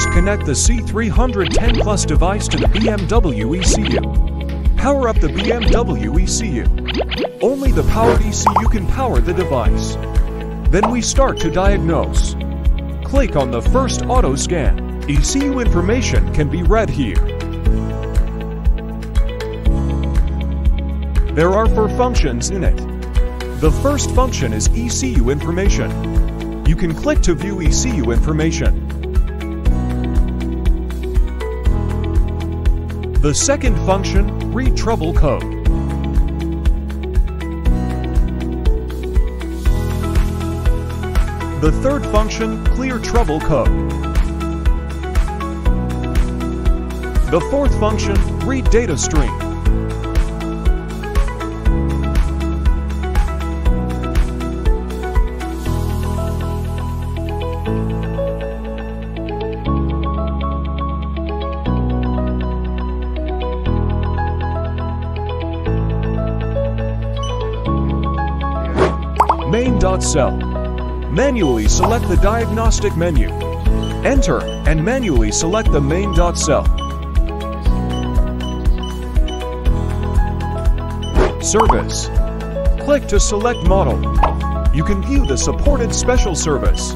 First, connect the C310 Plus device to the BMW ECU. Power up the BMW ECU. Only the powered ECU can power the device. Then we start to diagnose. Click on the first auto scan. ECU information can be read here. There are four functions in it. The first function is ECU information. You can click to view ECU information. The second function, read trouble code. The third function, clear trouble code. The fourth function, read data stream. Main.cell. Manually select the diagnostic menu. Enter and manually select the main cell. Service. Click to select model. You can view the supported special service.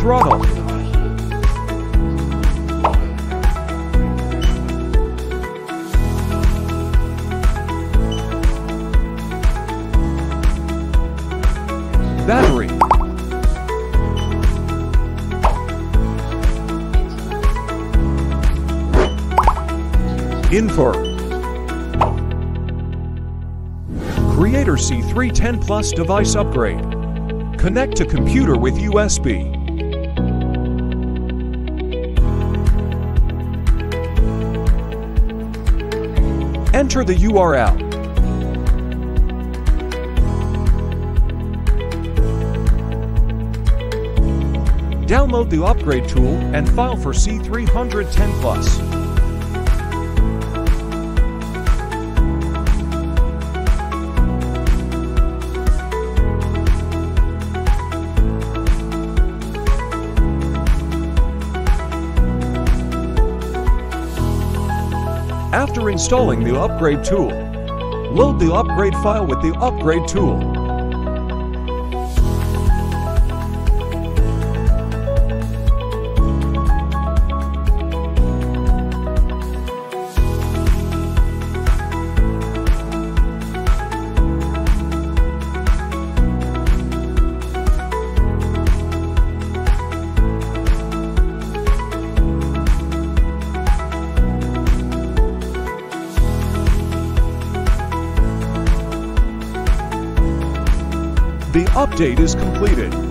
Throttle. Battery. Invert. Creator C310 Plus device upgrade. Connect to computer with USB. Enter the URL. Download the upgrade tool and file for C310 Plus. After installing the upgrade tool, load the upgrade file with the upgrade tool. The update is completed.